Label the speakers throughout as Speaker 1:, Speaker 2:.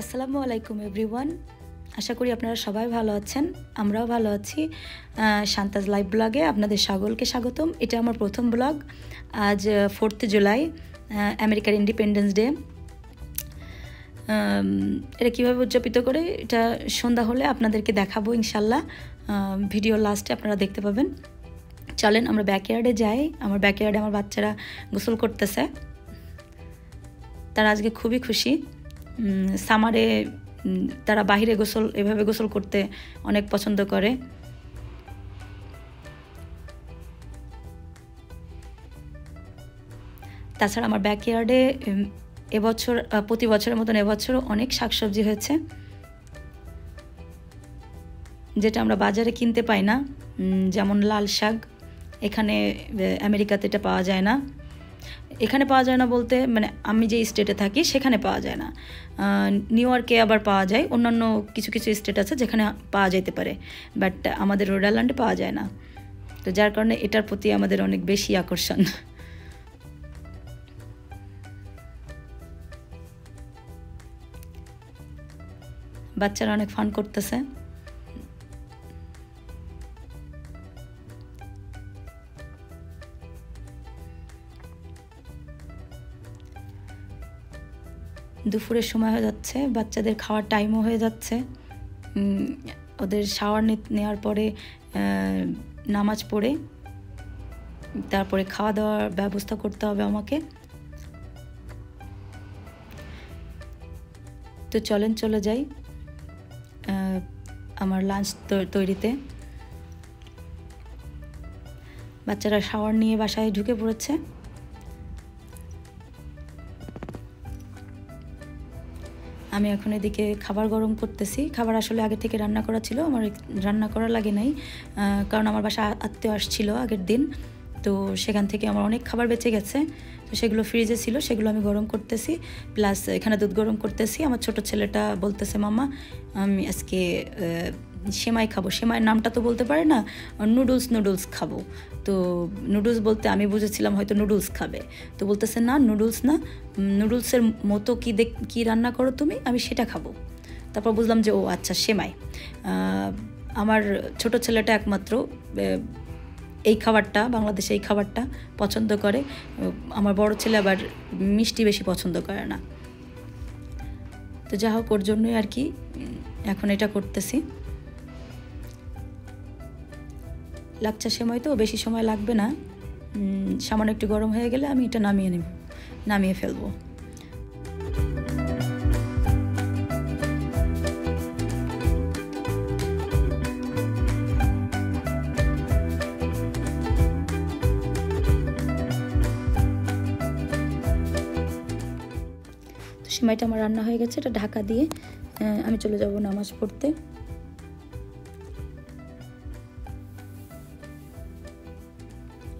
Speaker 1: আসসালামু আলাইকুম এভরিওয়ান আশা করি আপনারা সবাই ভালো আছেন, আমরাও ভালো আছি। শান্তাজ লাইভ ব্লগে আপনাদের সকলকে স্বাগতম। এটা আমার প্রথম ব্লগ আজ ফোর্থ জুলাই আমেরিকার ইন্ডিপেন্ডেন্স ডে এটা কীভাবে উদযাপিত করে, এটা সন্ধ্যা হলে আপনাদেরকে দেখাবো ইনশাল্লাহ। ভিডিও লাস্টে আপনারা দেখতে পাবেন। চলেন, আমরা ব্যাকয়ার্ডে যাই। আমার ব্যাকয়ার্ডে আমার বাচ্চারা গোসল করতেছে। তারা আজকে খুবই খুশি। সামারে তারা বাহিরে গোসল, এভাবে গোসল করতে অনেক পছন্দ করে। তাছাড়া আমার ব্যাকয়ার্ডে এবছর প্রতি বছরের মতন এবছরও অনেক শাকসবজি হয়েছে। যেটা আমরা বাজারে কিনতে পাই না। যেমন লাল শাক। এখানে আমেরিকাতে এটা পাওয়া যায় না। এখানে পাওয়া যায় না বলতে মানে আমি যে স্টেটে থাকি সেখানে পাওয়া যায় না। নিউ ইয়র্কে আবার পাওয়া যায়, অন্যান্য কিছু কিছু স্টেট আছে যেখানে পাওয়া যেতে পারে বাট আমাদের রোড আইল্যান্ডে পাওয়া যায় না। তো যার কারণে এটার প্রতি আমাদের অনেক বেশি আকর্ষণ। বাচ্চারা অনেক ফান করতেছে। দুপুরের সময় হয়ে যাচ্ছে, বাচ্চাদের খাওয়ার টাইমও হয়ে যাচ্ছে। ওদের শাওয়ার নেওয়ার পরে নামাজ পড়ে, তারপরে খাওয়া দাওয়ার ব্যবস্থা করতে হবে আমাকে। তো চলেন, চলে যাই আমার লাঞ্চ তৈরিতে। বাচ্চারা শাওয়ার নিয়ে বাসায় ঢুকে পড়েছে। আমি এখন এদিকে খাবার গরম করতেছি। খাবার আসলে আগে থেকে রান্না করা ছিল, আমার রান্না করা লাগে নাই কারণ আমার বাসা আত্মীয় আসছিল আগের দিন। তো সেখান থেকে আমার অনেক খাবার বেঁচে গেছে। তো সেগুলো ফ্রিজে ছিল, সেগুলো আমি গরম করতেছি। প্লাস এখানে দুধ গরম করতেছি। আমার ছোট ছেলেটা বলতেছে মামা আমি আজকে সেমাই খাব। সেমাইয়ের নামটা তো বলতে পারে না, নুডলস নুডলস খাব। তো নুডলস বলতে আমি বুঝেছিলাম হয়তো নুডলস খাবে। তো বলতেছে, না, নুডলস না। নুডলসের মতো কী দেখ, কী রান্না করো তুমি? আমি সেটা খাব। তারপর বুঝলাম যে, ও আচ্ছা সেমাই। আমার ছোট ছেলেটা একমাত্র এই খাবারটা, বাংলাদেশে এই খাবারটা পছন্দ করে। আমার বড় ছেলে আবার মিষ্টি বেশি পছন্দ করে না। তো যা হোক, ওর জন্যই আর কি এখন এটা করতেছি। লাচ্চা সময় তো বেশি সময় লাগবে না। সামান্য একটু গরম হয়ে গেলে আমি এটা নামিয়ে নেব, নামিয়ে ফেলব। সিমাইটা আমার রান্না হয়ে গেছে, এটা ঢাকা দিয়ে আমি চলে যাব নামাজ পড়তে।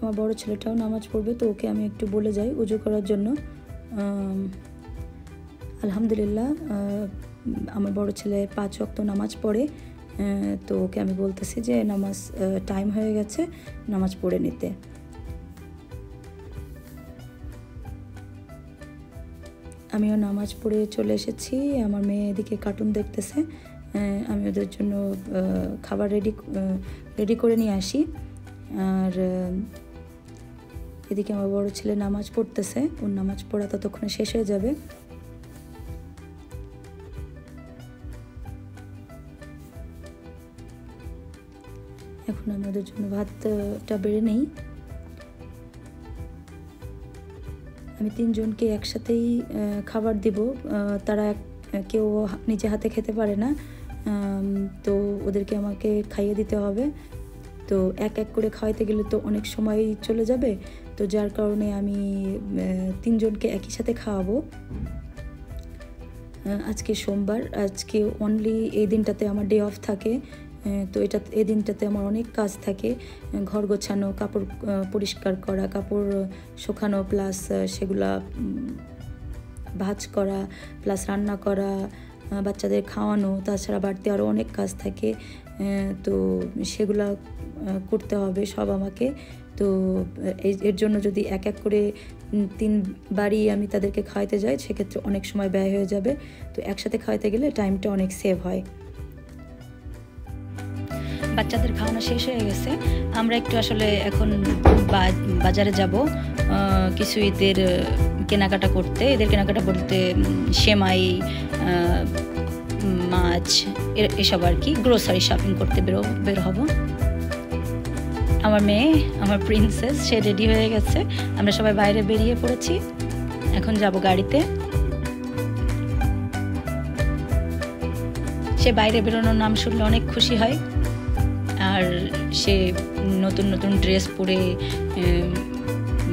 Speaker 1: আমার বড় ছেলেটাও নামাজ পড়বে, তো ওকে আমি একটু বলে যাই উজু করার জন্য। আলহামদুলিল্লাহ আমার বড় ছেলে পাঁচ অক্ত নামাজ পড়ে তো ওকে আমি বলতেছি যে নামাজ টাইম হয়ে গেছে, নামাজ পড়ে নিতে। আমিও নামাজ পড়ে চলে এসেছি, আমার মেয়ে এদিকে কার্টুন দেখতেছে আমি ওদের জন্য খাবার রেডি রেডি করে নিয়ে আসি। আর এদিকে আমার বড় ছেলে নামাজ পড়তেছে। ওর নামাজ পড়া ততক্ষণে শেষ হয়ে যাবে। এখন ওদের জন্য ভাতটা বেড়ে নেই। আমি তিনজনকে একসাথেই খাবার দিব। তারা কেউ নিজে হাতে খেতে পারে না। তো ওদেরকে আমাকে খাইয়ে দিতে হবে। তো এক এক করে খাওয়াইতে গেলে তো অনেক সময় চলে যাবে। তো যার কারণে আমি তিনজনকে একই সাথে খাওয়াবো। আজকে সোমবার, আজকে অনলি এই দিনটাতে আমার ডে অফ থাকে। তো এটা, এই দিনটাতে আমার অনেক কাজ থাকে। ঘর গোছানো, কাপড় পরিষ্কার করা, কাপড় শুকানো প্লাস সেগুলা ভাজ করা প্লাস রান্না করা বাচ্চাদের খাওয়ানো, তাছাড়া বাড়তি আরও অনেক কাজ থাকে। তো সেগুলা করতে হবে সব আমাকে। তো এর জন্য যদি এক এক করে তিনবারই আমি তাদেরকে খাওয়াতে যাই, সেক্ষেত্রে অনেক সময় ব্যয় হয়ে যাবে। তো একসাথে খাওয়াতে গেলে টাইমটা অনেক সেভ হয়। বাচ্চাদের খাওয়ানো শেষ হয়ে গেছে। আমরা একটু আসলে এখন বাজারে যাব। কিছু ঈদের কেনাকাটা করতে। এদের কেনাকাটা বলতে সেমাই মাছ এসব আর কি। গ্রোসারি শপিং করতে বেরো, বের হব। আমার মেয়ে, আমার প্রিন্সেস সে রেডি হয়ে গেছে। আমরা সবাই বাইরে বেরিয়ে পড়েছি। এখন যাব গাড়িতে। সে বাইরে বেরোনোর নাম শুনলে অনেক খুশি হয়। আর সে নতুন নতুন ড্রেস পরে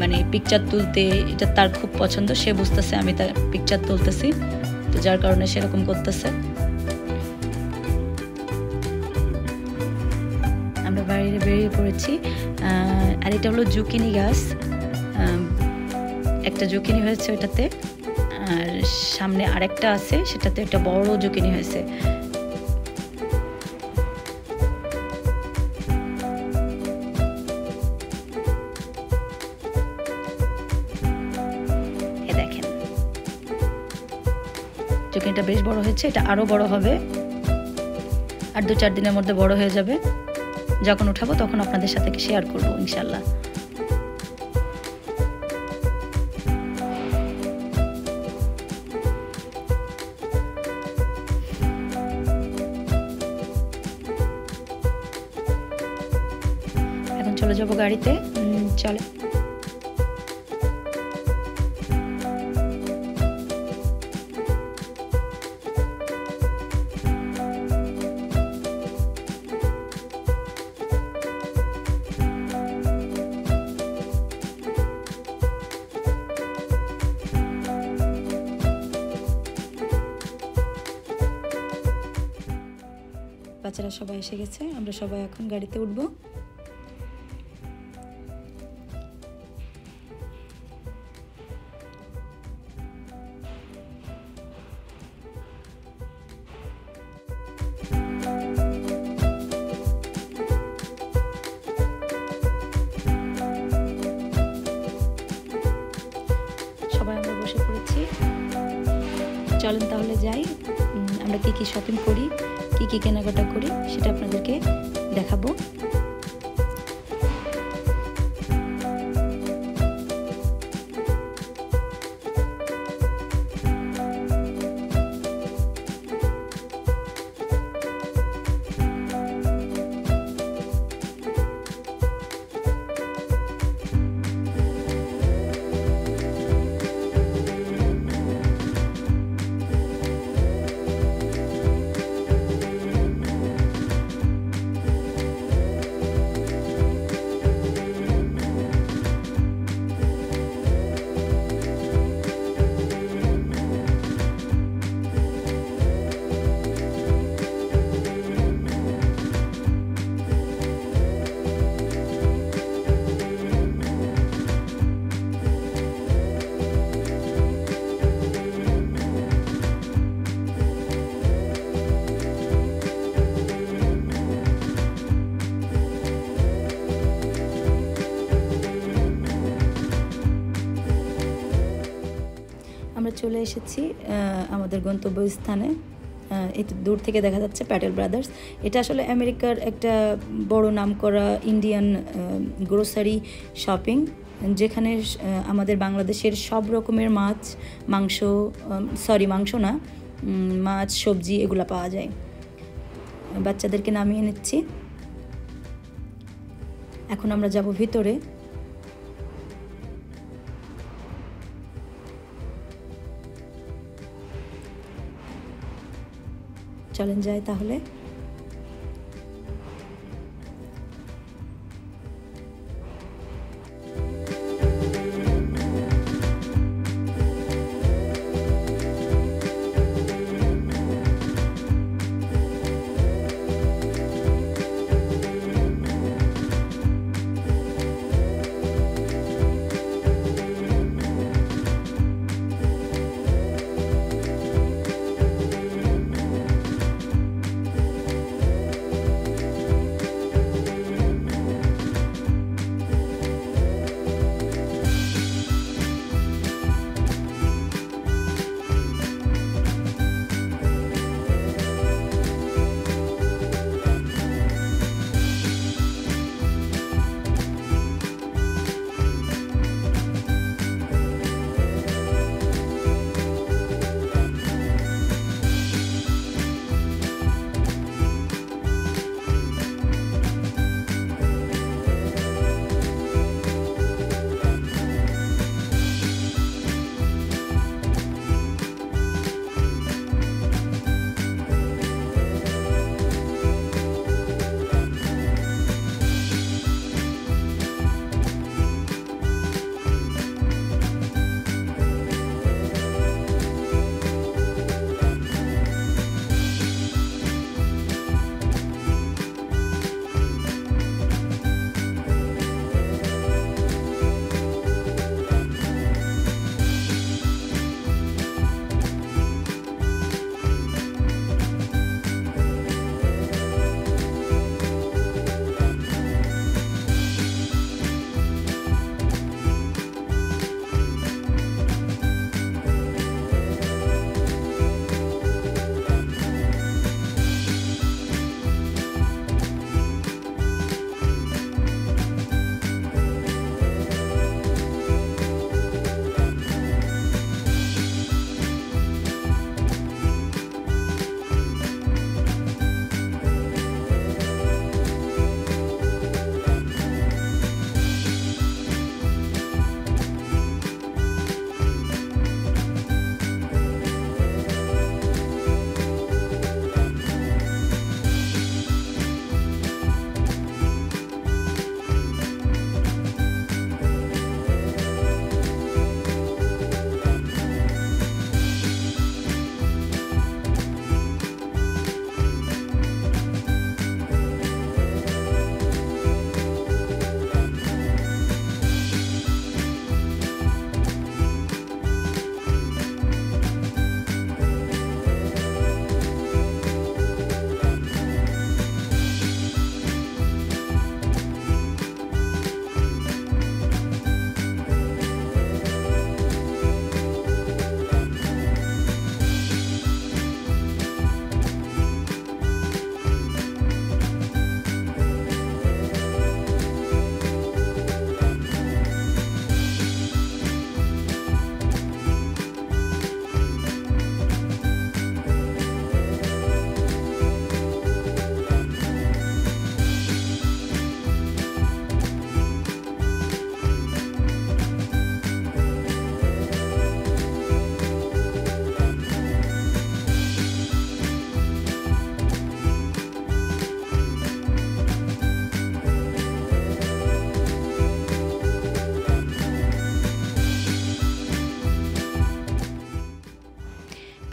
Speaker 1: মানে পিকচার তুলতে, এটা তার খুব পছন্দ। সে বুঝতেছে আমি তার পিকচার তুলতেছি। তো যার কারণে সেরকম করতেছে। বেরিয়ে পড়েছি। আর এটা হলো জুকিনি গাছ। একটা জুকিনি হয়েছে ওটাতে। আর সামনে আরেকটা আছে, সেটাতে একটা বড় জুকিনি হয়েছে। চিকেনটা বেশ বড় হয়েছে, এটা আরও বড় হবে। আর দু চার দিনের মধ্যে বড় হয়ে যাবে। যখন উঠাবো তখন আপনাদের সাথে শেয়ার করব ইনশাল্লাহ চলে যাব গাড়িতে। চলে। বাচ্চারা সবাই এসে গেছে, আমরা সবাই এখন গাড়িতে উঠবো। চলেন তাহলে যাই আমরা কি কি শপিং করি? কি কি কেনাকাটা করি সেটা আপনাদেরকে দেখাবো। এসেছি আমাদের গন্তব্যস্থানে। একটু দূর থেকে দেখা যাচ্ছে প্যাটেল ব্রাদার্স এটা আসলে আমেরিকার একটা বড় নাম করা ইন্ডিয়ান গ্রোসারি শপিং যেখানে আমাদের বাংলাদেশের সব রকমের মাছ, মাংস সরি মাংস না মাছ, সবজি এগুলো পাওয়া যায়। বাচ্চাদেরকে নামিয়ে নিচ্ছি। এখন আমরা যাব ভিতরে। চলেন যায় তাহলে।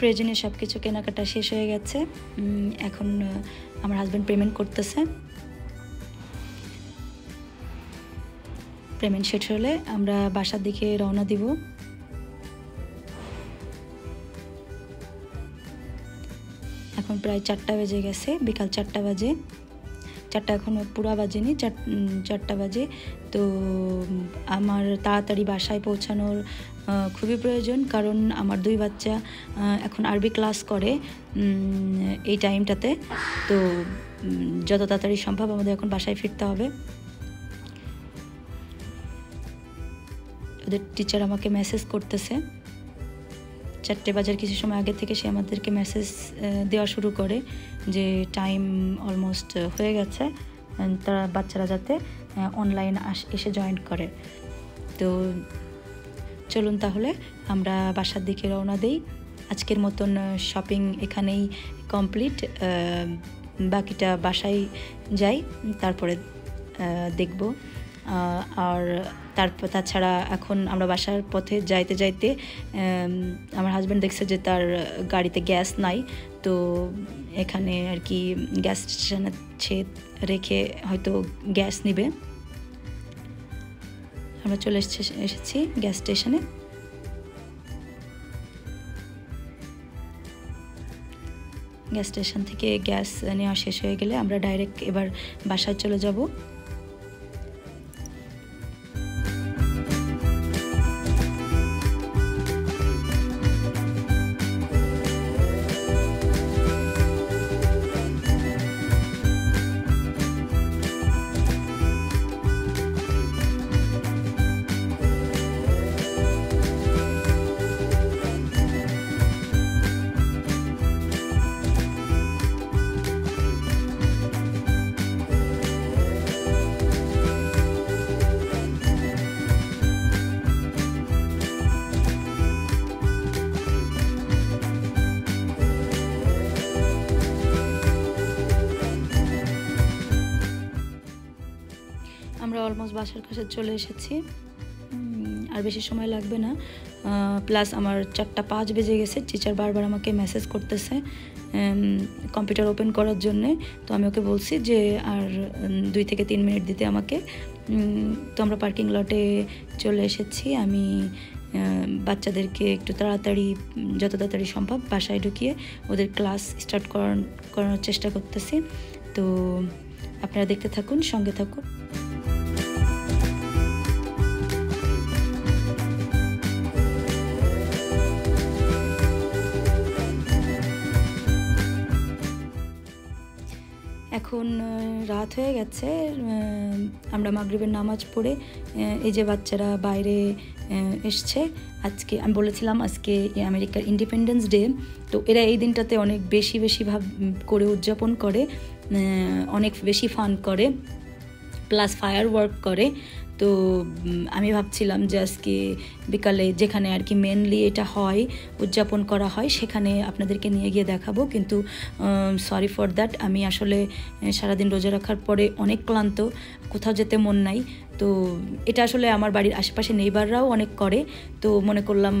Speaker 1: প্রয়োজনীয় সব কিছু কেনাকাটা শেষ হয়ে গেছে। এখন আমার হাজব্যান্ড পেমেন্ট করতেছে। পেমেন্ট শেষ হলে আমরা বাসার দিকে রওনা দিব। এখন প্রায় চারটা বেজে গেছে, বিকাল চারটা বাজে। চারটা এখনও পুরা বাজেনি, চার চারটা বাজে। তো আমার তাড়াতাড়ি বাসায় পৌঁছানোর খুবই প্রয়োজন, কারণ আমার দুই বাচ্চা এখন আরবি ক্লাস করে এই টাইমটাতে। তো যত তাড়াতাড়ি সম্ভব আমাদের এখন বাসায় ফিরতে হবে। ওদের টিচার আমাকে মেসেজ করতেছে। চারটে বাজার কিছু সময় আগে থেকে সে আমাদেরকে মেসেজ দেওয়া শুরু করে যে টাইম অলমোস্ট হয়ে গেছে তারা বাচ্চারা যাতে অনলাইন আস, এসে জয়েন করে। তো চলুন তাহলে, আমরা বাসার দিকে রওনা দিই। আজকের মতন শপিং এখানেই কমপ্লিট বাকিটা বাসায় যাই, তারপরে দেখব। আর তারপর তাছাড়া এখন আমরা বাসার পথে যাইতে যাইতে আমার হাজব্যান্ড দেখছে যে তার গাড়িতে গ্যাস নাই, তো এখানে আর কি গ্যাস স্টেশনে ছেদ রেখে হয়তো গ্যাস নিবে। আমরা চলে এসেছি গ্যাস স্টেশনে গ্যাস স্টেশন থেকে গ্যাস নেওয়া শেষ হয়ে গেলে আমরা ডাইরেক্ট এবার বাসায় চলে যাব। বাসার কাছে চলে এসেছি। আর বেশি সময় লাগবে না। প্লাস আমার চারটা পাঁচ বেজে গেছে। টিচার বারবার আমাকে মেসেজ করতেছে কম্পিউটার ওপেন করার জন্যে। তো আমি ওকে বলছি যে, আর দুই থেকে তিন মিনিট দিতে আমাকে। তো আমরা পার্কিং লটে চলে এসেছি। আমি বাচ্চাদেরকে একটু তাড়াতাড়ি, যত তাড়াতাড়ি সম্ভব বাসায় ঢুকিয়ে ওদের ক্লাস স্টার্ট করানোর চেষ্টা করতেছি। তো আপনারা দেখতে থাকুন, সঙ্গে থাকুন। এখন রাত হয়ে গেছে আমরা মাগরীবের নামাজ পড়ে এই যে বাচ্চারা বাইরে এসছে, আজকে, আমি বলেছিলাম আজকে আমেরিকার ইন্ডিপেন্ডেন্স ডে তো এরা এই দিনটাতে অনেক বেশি বেশি ভাব, করে উদযাপন করে অনেক বেশি ফান করে প্লাস ফায়ার ওয়ার্ক করে তো আমি ভাবছিলাম যে আজকে বিকালে যেখানে আর কি মেনলি এটা হয়, উদযাপন করা হয়, সেখানে আপনাদেরকে নিয়ে গিয়ে দেখাবো। কিন্তু সরি ফর দ্যাট আমি আসলে সারাদিন রোজা রাখার পরে অনেক ক্লান্ত, কোথাও যেতে মন নাই। তো, এটা আসলে আমার বাড়ির আশেপাশে নেইবাররাও অনেক করে। তো, মনে করলাম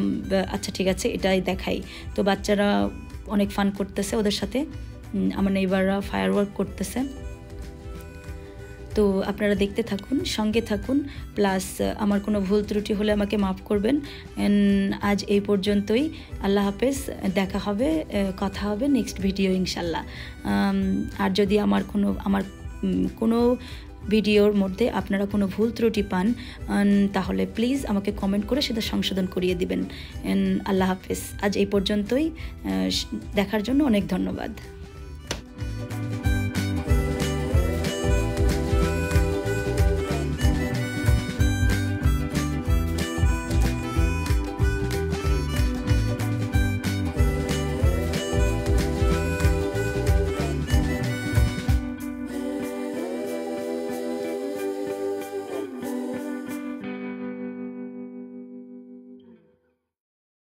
Speaker 1: আচ্ছা ঠিক আছে, এটাই দেখাই। তো, বাচ্চারা অনেক ফান করতেছে ওদের সাথে। আমার নেইবাররা ফায়ার ওয়ার্ক করতেছে। তো আপনারা দেখতে থাকুন, সঙ্গে থাকুন, প্লাস আমার কোনো ভুল ত্রুটি হলে আমাকে মাফ করবেন। আজ এই পর্যন্তই। আল্লাহ হাফেজ, দেখা হবে কথা হবে নেক্সট ভিডিও ইনশাল্লাহ আর যদি আমার কোনো আমার কোনো ভিডিওর মধ্যে আপনারা কোনো ভুল ত্রুটি পান তাহলে প্লিজ আমাকে কমেন্ট করে সেটা সংশোধন করিয়ে দিবেন। আল্লাহ হাফেজ। আজ এই পর্যন্তই। দেখার জন্য অনেক ধন্যবাদ।